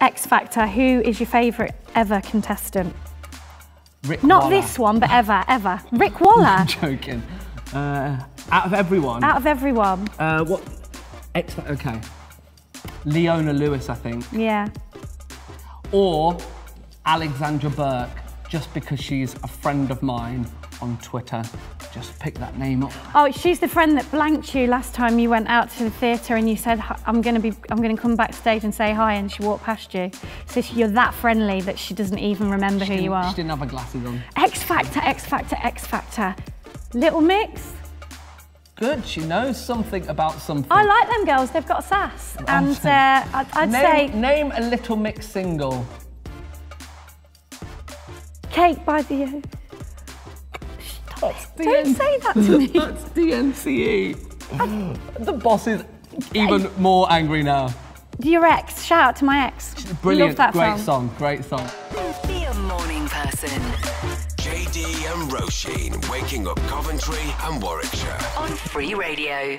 X Factor, who is your favourite ever contestant? Rick Not Waller. this one, but ever, ever. Rick Waller. I'm joking. Uh, out of everyone. Out of everyone. Uh, what? X. Factor. Okay. Leona Lewis, I think, Yeah. or Alexandra Burke, just because she's a friend of mine on Twitter. Just pick that name up. Oh, she's the friend that blanked you last time you went out to the theatre and you said, "I'm going to be, I'm going to come backstage and say hi," and she walked past you. So she- you're that friendly that she doesn't even remember who you are. She didn't have her glasses on. X Factor, X Factor, X Factor. Little Mix. Good. She knows something about something. I like them girls. They've got sass, and uh, I'd, I'd name, say name a Little Mix single. Cake by the. That's Don't say that to me. That's DNCE. the boss is even more angry now. Your ex. Shout out to my ex. Brilliant, Love that great song. song, great song. Be a morning person. JD and Roisin waking up Coventry and Warwickshire. On Free Radio.